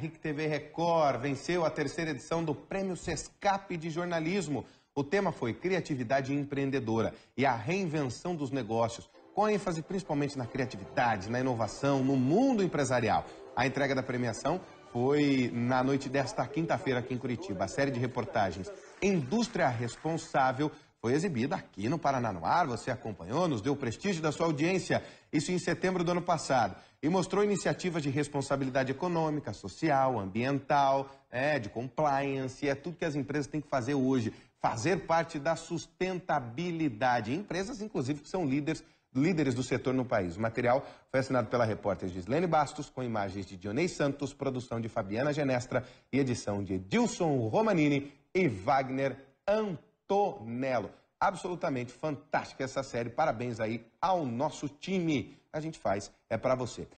RIC TV Record venceu a terceira edição do Prêmio Sescap de Jornalismo. O tema foi Criatividade Empreendedora e a reinvenção dos negócios, com ênfase principalmente na criatividade, na inovação, no mundo empresarial. A entrega da premiação foi na noite desta quinta-feira aqui em Curitiba. A série de reportagens Indústria Responsável foi exibida aqui no Paraná no Ar. Você acompanhou, nos deu o prestígio da sua audiência. Isso em setembro do ano passado. E mostrou iniciativas de responsabilidade econômica, social, ambiental, é, de compliance. É tudo que as empresas têm que fazer hoje. Fazer parte da sustentabilidade. Empresas, inclusive, que são líderes líderes do setor no país. O material foi assinado pela repórter Gislene Bastos, com imagens de Dionei Santos, produção de Fabiana Genestra e edição de Edilson Romanini e Wagner Antonello. Absolutamente fantástica essa série. Parabéns aí ao nosso time. A gente faz, é para você.